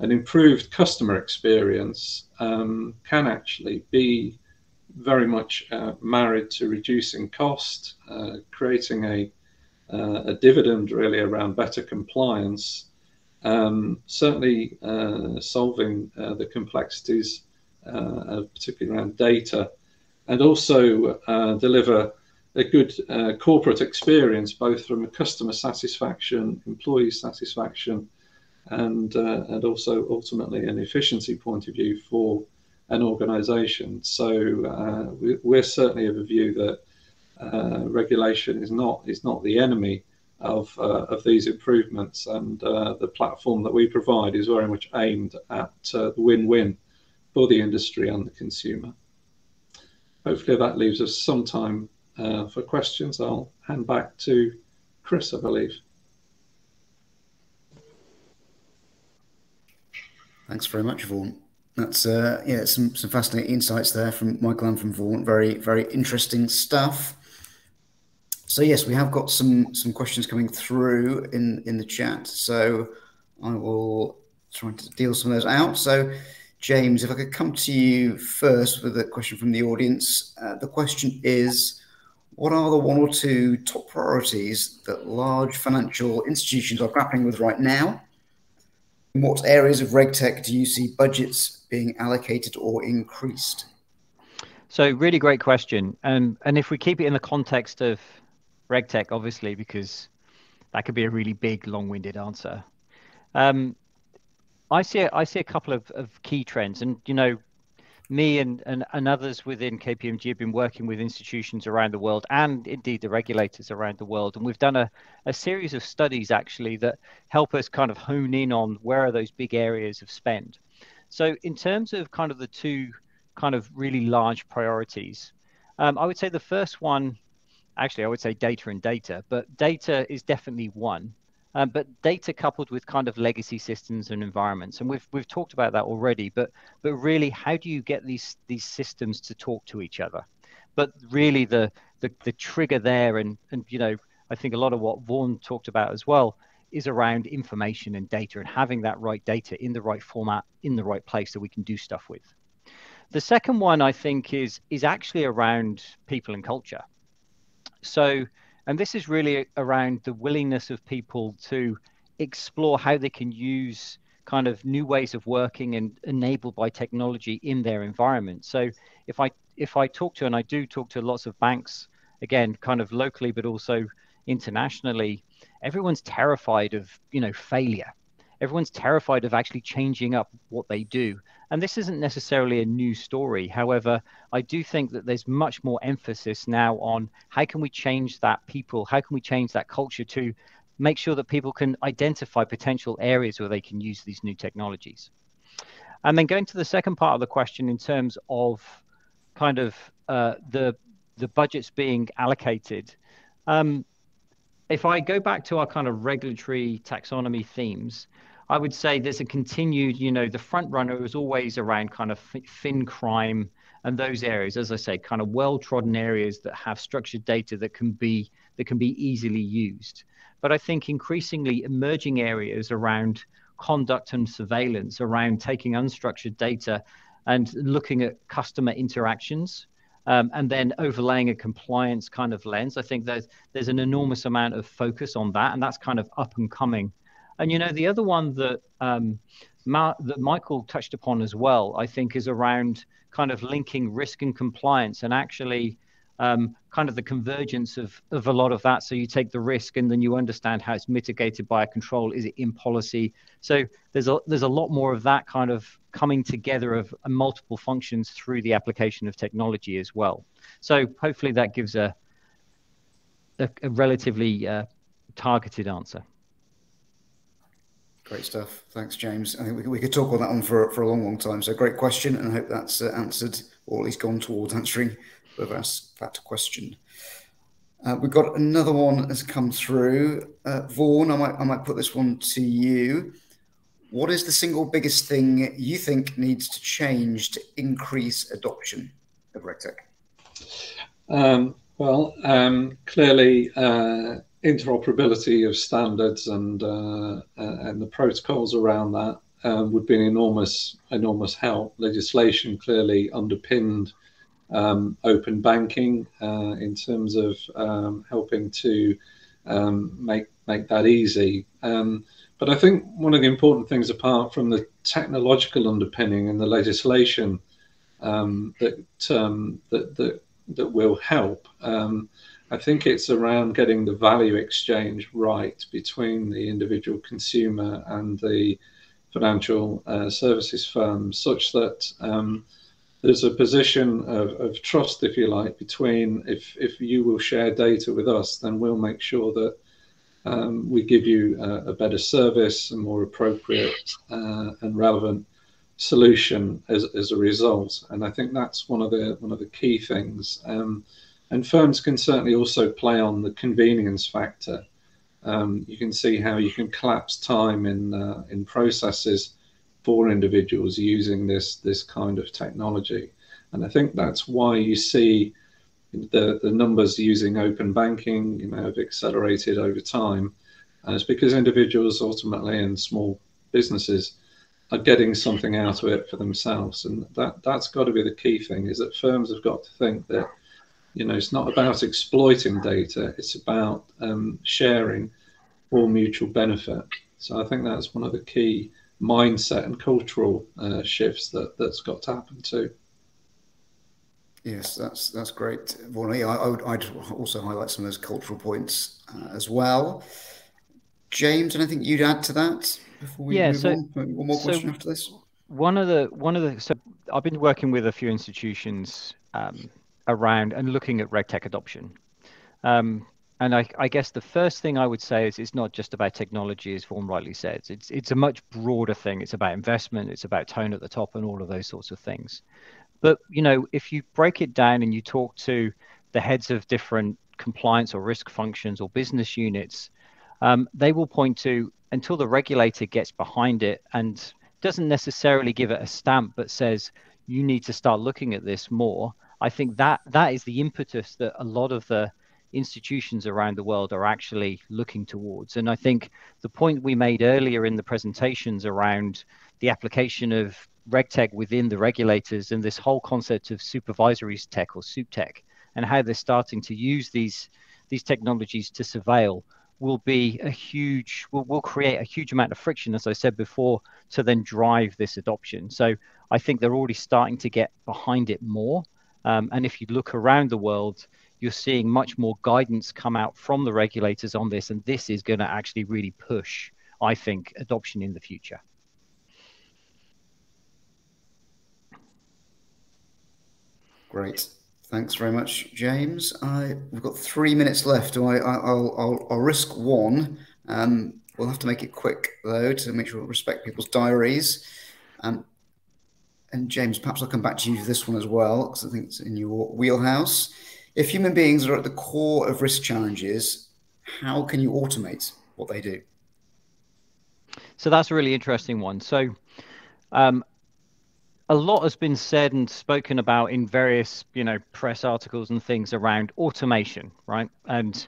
an improved customer experience um, can actually be very much uh, married to reducing cost, uh, creating a, uh, a dividend really around better compliance, um, certainly uh, solving uh, the complexities, uh, particularly around data, and also deliver a good corporate experience, both from a customer satisfaction, employee satisfaction, and and also ultimately an efficiency point of view for an organisation. So uh, we, are certainly of a view that uh, regulation is not is not the enemy of uh, of these improvements, and uh, the platform that we provide is very much aimed at uh, the win-win for the industry and the consumer. Hopefully, that leaves us some time uh, for questions. I'll hand back to Chris, I believe. Thanks very much, Vaughan. That's uh, yeah, some some fascinating insights there from Michael and from Vaughan. Very very interesting stuff. So yes, we have got some some questions coming through in in the chat. So I will try to deal some of those out. So James, if I could come to you first with a question from the audience. Uh, the question is, what are the one or two top priorities that large financial institutions are grappling with right now? In what areas of RegTech do you see budgets being allocated or increased? So really great question. Um, and if we keep it in the context of RegTech, obviously, because that could be a really big, long-winded answer. Um, I see I see a couple of, of key trends, and you know, me and, and, and others within KPMG have been working with institutions around the world and indeed the regulators around the world. And we've done a, a series of studies actually that help us kind of hone in on where are those big areas of spend. So, in terms of kind of the two kind of really large priorities, um, I would say the first one, actually, I would say data and data, but data is definitely one. Um, but data coupled with kind of legacy systems and environments, and we've we've talked about that already. But but really, how do you get these these systems to talk to each other? But really, the the, the trigger there, and and you know, I think a lot of what Vaughan talked about as well is around information and data and having that right data in the right format in the right place that we can do stuff with. The second one I think is is actually around people and culture. So and this is really around the willingness of people to explore how they can use kind of new ways of working and enabled by technology in their environment. So if I if I talk to and I do talk to lots of banks again kind of locally but also internationally everyone's terrified of you know failure everyone's terrified of actually changing up what they do and this isn't necessarily a new story. However, I do think that there's much more emphasis now on how can we change that people, how can we change that culture to make sure that people can identify potential areas where they can use these new technologies. And then going to the second part of the question in terms of kind of uh, the the budgets being allocated. Um, if I go back to our kind of regulatory taxonomy themes, I would say there's a continued, you know, the front runner is always around kind of fin crime and those areas, as I say, kind of well-trodden areas that have structured data that can be that can be easily used. But I think increasingly emerging areas around conduct and surveillance, around taking unstructured data and looking at customer interactions, um, and then overlaying a compliance kind of lens. I think there's there's an enormous amount of focus on that, and that's kind of up and coming and you know, the other one that um, Ma- that Michael touched upon as well, I think, is around kind of linking risk and compliance, and actually um, kind of the convergence of of a lot of that. So you take the risk, and then you understand how it's mitigated by a control. Is it in policy? So there's a there's a lot more of that kind of coming together of uh, multiple functions through the application of technology as well. So hopefully that gives a a, a relatively uh, targeted answer. Great stuff. Thanks, James. I think we, we could talk on that one for, for a long, long time. So great question, and I hope that's uh, answered, or at least gone towards answering that question. Uh, we've got another one that has come through. Uh, Vaughan, I might, I might put this one to you. What is the single biggest thing you think needs to change to increase adoption of RegTech? Um, well, um, clearly, uh, interoperability of standards and uh, and the protocols around that um, would be an enormous enormous help. Legislation clearly underpinned um, open banking uh, in terms of um, helping to um, make make that easy. Um, but I think one of the important things, apart from the technological underpinning and the legislation um, that, that that that will help. I think it's around getting the value exchange right between the individual consumer and the financial uh, services firm, such that um, there's a position of, of, trust, if you like, between if, if you will share data with us, then we'll make sure that um, we give you a, a, better service, a more appropriate uh, and relevant solution as, as a result. And I think that's one of the one of the key things. Um, and firms can certainly also play on the convenience factor. Um, you can see how you can collapse time in uh, in processes for individuals using this this kind of technology, and I think that's why you see the the numbers using open banking you know have accelerated over time, and it's because individuals ultimately and small businesses are getting something out of it for themselves, and that that's got to be the key thing is that firms have got to think that you know, it's not about exploiting data; it's about um, sharing for mutual benefit. So I think that's one of the key mindset and cultural uh, shifts that that's got to happen too. Yes, that's that's great, Vaughan. I, I would I'd also highlight some of those cultural points uh, as well. James, anything you'd add to that before we yeah, move so, on? One more question so after this. One of the one of the so I've been working with a few institutions um, around and looking at RegTech adoption. Um, and I, I, guess the first thing I would say is it's not just about technology, as Vaughan rightly says. It's it's a much broader thing. It's about investment. It's about tone at the top and all of those sorts of things. But you know, if you break it down and you talk to the heads of different compliance or risk functions or business units, um, they will point to until the regulator gets behind it and doesn't necessarily give it a stamp, but says you need to start looking at this more. I think that that is the impetus that a lot of the institutions around the world are actually looking towards. And I think the point we made earlier in the presentations around the application of RegTech within the regulators and this whole concept of supervisory tech or SupTech and how they're starting to use these these technologies to surveil will be a huge will, will create a huge amount of friction as i said before to then drive this adoption so i think they're already starting to get behind it more um, and if you look around the world you're seeing much more guidance come out from the regulators on this and this is going to actually really push i think adoption in the future great Thanks very much, James. I, we've got three minutes left. I, will I'll, I'll risk one. Um, we'll have to make it quick, though, to make sure we respect people's diaries. Um, and James, perhaps I'll come back to you for this one as well, because I think it's in your wheelhouse. If human beings are at the core of risk challenges, how can you automate what they do? So that's a really interesting one. So um, a lot has been said and spoken about in various, you know, press articles and things around automation, right? And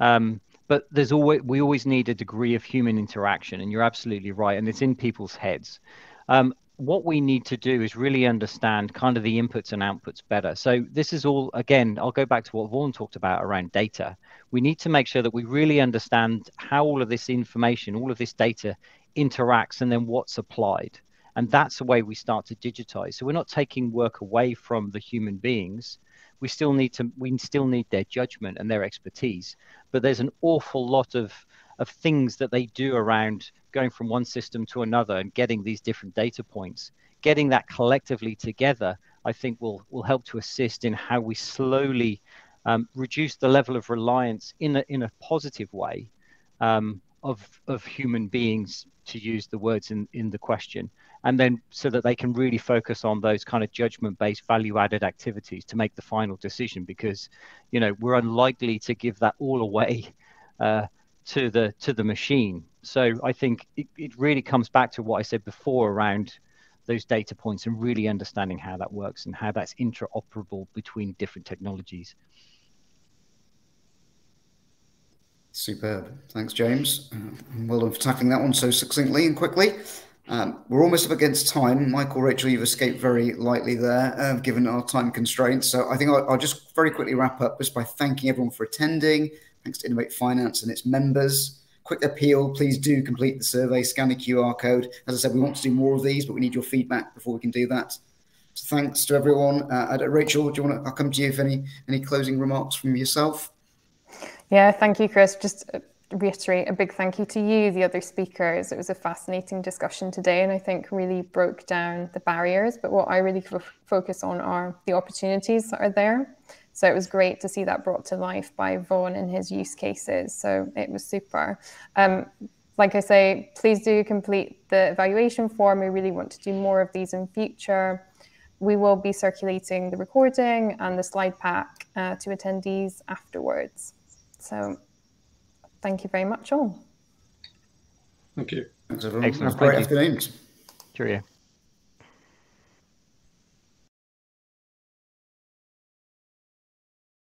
um, but there's always we always need a degree of human interaction, and you're absolutely right, and it's in people's heads. Um, what we need to do is really understand kind of the inputs and outputs better. So this is all again, I'll go back to what Vaughan talked about around data. We need to make sure that we really understand how all of this information, all of this data interacts and then what's applied and that's the way we start to digitize so we're not taking work away from the human beings we still need to we still need their judgment and their expertise but there's an awful lot of of things that they do around going from one system to another and getting these different data points. Getting that collectively together i think will will help to assist in how we slowly um, reduce the level of reliance in a, in a positive way um, of of human beings to use the words in in the question. And then so that they can really focus on those kind of judgment based value added activities to make the final decision because you know we're unlikely to give that all away uh, to the to the machine so i think it, it really comes back to what i said before around those data points and really understanding how that works and how that's interoperable between different technologies Superb. Thanks, James. Uh, well done for tackling that one so succinctly and quickly. Um, we're almost up against time. Michael, Rachel, you've escaped very lightly there, uh, given our time constraints. So I think I'll, I'll, just very quickly wrap up just by thanking everyone for attending. Thanks to Innovate Finance and its members. Quick appeal, please do complete the survey, scan the QR code. As I said, we want to do more of these, but we need your feedback before we can do that. So thanks to everyone. Uh, Rachel, do you want to? I'll come to you for any any closing remarks from yourself. Yeah, thank you, Chris. Just reiterate a big thank you to you, the other speakers. It was a fascinating discussion today, and I think really broke down the barriers. But what I really focus on are the opportunities that are there. So it was great to see that brought to life by Vaughan and his use cases. So it was super. Um, like I say, please do complete the evaluation form. We really want to do more of these in future. We will be circulating the recording and the slide pack uh, to attendees afterwards. So thank you very much all. Thank you. Thanks everyone. Excellent. Have a great afternoon. Cheerio.